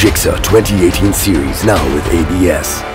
Jigsaw 2018 series now with ABS.